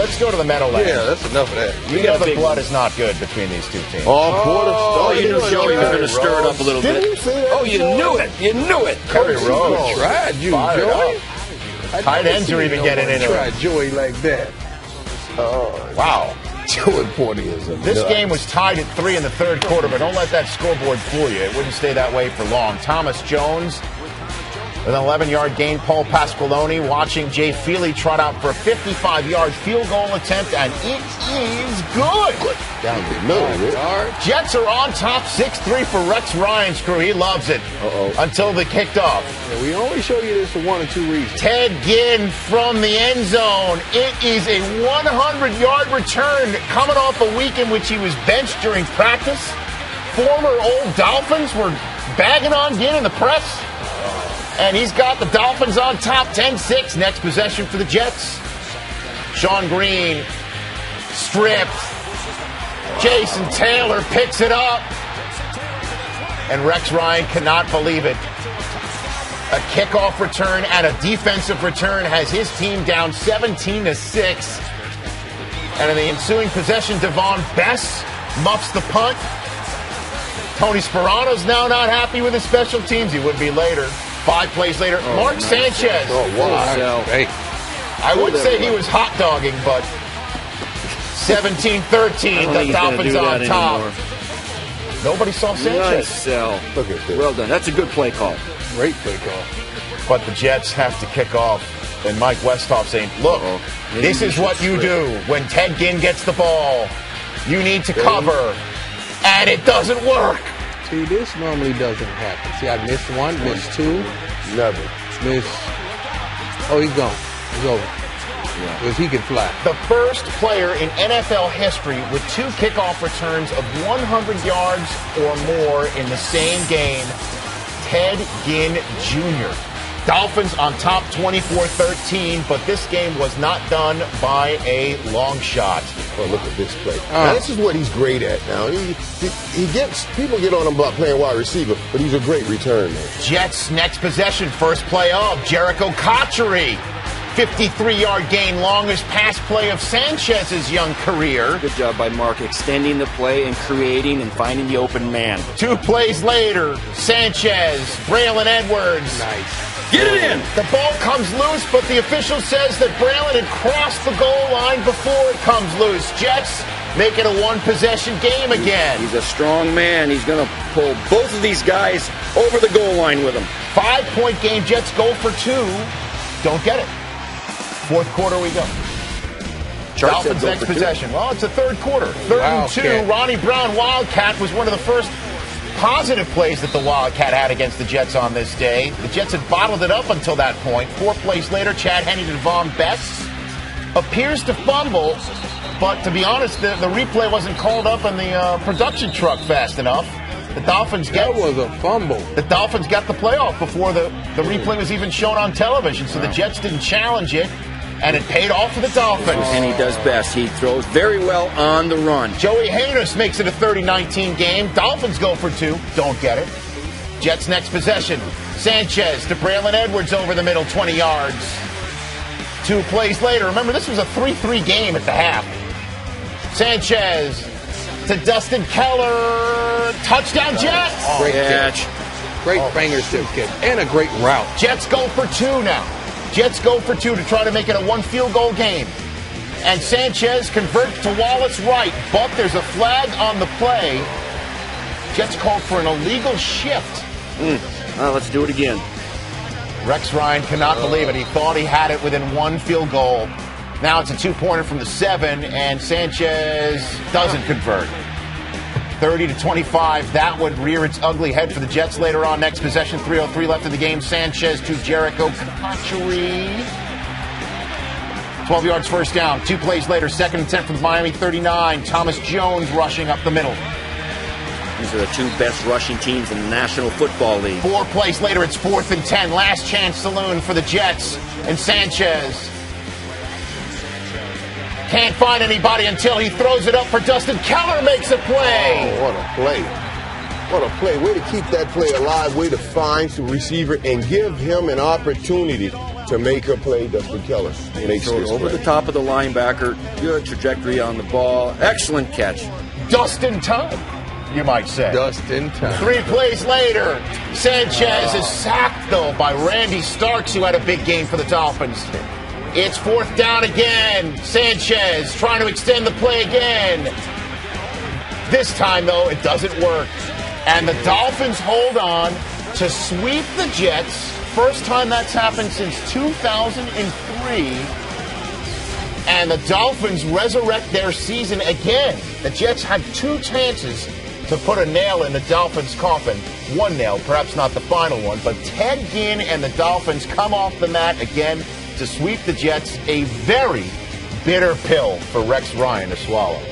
let's go to the Meadowlands. Yeah, that's enough of that. You know the blood is not good between these two teams. Oh, Porter Oh, started you knew it. Joey was going to stir it up a little Didn't bit. you say that? Oh, you Joey? knew it. You knew it. Terry Rhodes. Tried you, Fired Joey. up. Tight ends are even getting into Try it. Joey like that. Oh, Wow. Joey Porter is a This nut. game was tied at three in the third quarter, but don't let that scoreboard fool you. It wouldn't stay that way for long. Thomas Jones with an 11 yard gain. Paul Pasqualoni watching Jay Feely trot out for a 55 yard field goal attempt, and it is good. down the middle. Jets are on top 6 3 for Rex Ryan's crew. He loves it Uh-oh. until they kicked off. Yeah, we only show you this for one or two reasons. Ted Ginn from the end zone. It is a 100 yard return coming off a week in which he was benched during practice. Former old Dolphins were bagging on Ginn in the press. And he's got the Dolphins on top 10 6. Next possession for the Jets. Shonn Greene stripped. Jason Taylor picks it up. And Rex Ryan cannot believe it a kickoff return and a defensive return has his team down 17 to 6. And in the ensuing possession, Davone Bess muffs the punt. Tony Sparano's now not happy with his special teams. He would be later. Five plays later, oh, Mark Sanchez. Oh, wow. So- Hey, I would say he was hot dogging, but 17 13, don't the gonna Dolphins do on that top. anymore. Nobody saw Sanchez. Nice Sanchez. sell. Look at this. Well done. That's a good play call. great play call. but the Jets have to kick off. And Mike Westhoff saying, look, oh, this is what you do when Ted Ginn gets the ball. You need to cover. And it doesn't work. See, this normally doesn't happen. See, I missed one, missed two, Never. missed. Oh, he's gone. He's over. Because he can fly. The first player in NFL history with two kickoff returns of 100 yards or more in the same game, Ted Ginn Jr. Dolphins on top 24 13, but this game was not done by a long shot. Oh, look at this play. Now, ah. this is what he's great at now. He, he, he gets, people get on him about playing wide receiver, but he's a great return man. Jets next possession, first play of Jericho Cotchery. 53 yard gain, longest pass play of Sanchez's young career. Good job by Mark extending the play and creating and finding the open man. Two plays later, Sanchez, Braylon Edwards. Nice. Get it in. The ball comes loose, but the official says that Braylon had crossed the goal line before it comes loose. Jets make it a one possession game again. He's a strong man. He's going to pull both of these guys over the goal line with him. Five point game, Jets go for two. Don't get it. Fourth quarter we go. Dolphins next two. possession. Well, it's the third quarter. Third and two. Wildcat. Ronnie Brown, Wildcat, was one of the first positive plays that the Wildcat had against the Jets on this day. The Jets had bottled it up until that point. Four plays later, Chad Henne to Von Best appears to fumble, but to be honest, the, the replay wasn't called up in the uh, production truck fast enough. The Dolphins get That was a fumble. the Dolphins got the playoff before the, the replay was even shown on television, so the Jets didn't challenge it, and it paid off for the Dolphins. And he does best. He throws very well on the run. Joey Haynos makes it a 30-19 game. Dolphins go for two. Don't get it. Jets next possession. Sanchez to Braylon Edwards over the middle, 20 yards. Two plays later. Remember, this was a 3-3 game at the half. Sanchez to Dustin Keller. Touchdown Jets. Great Catch. Great oh, fingertip kick. And a great route. Jets go for two now. Jets go for two to try to make it a one field goal game. And Sanchez converts to Wallace Wright, but there's a flag on the play. Jets called for an illegal shift. Hmm. Well, let's do it again. Rex Ryan cannot oh. believe it. He thought he had it within one field goal. Now it's a two pointer from the seven, and Sanchez doesn't convert. 30 to 25. That would rear its ugly head for the Jets later on. Next possession, 303 left in the game. Sanchez to Jericho Cotchery. 12 yards first down. Two plays later, second and 10 from Miami 39. Thomas Jones rushing up the middle. These are the two best rushing teams in the National Football League. Four plays later, it's fourth and 10. Last chance saloon for the Jets. And Sanchez can't find anybody until he throws it up for Dustin Keller, makes a play. Oh, what a play. What a play. Way to keep that play alive. Way to find some receiver and give him an opportunity to make a play, Dustin Keller makes Throw it this over play. the top of the linebacker. Good trajectory on the ball. Excellent catch. Dustin time, you might say. Dustin time. Three plays later, Sanchez is sacked though by Randy Starks, who had a big game for the Dolphins. It's fourth down again. Sanchez trying to extend the play again. This time though, it doesn't work. And the Dolphins hold on to sweep the Jets. First time that's happened since 2003 and the Dolphins resurrect their season again. The Jets had two chances to put a nail in the Dolphins' coffin. One nail, perhaps not the final one, but Ted Ginn and the Dolphins come off the mat again to sweep the Jets. A very bitter pill for Rex Ryan to swallow.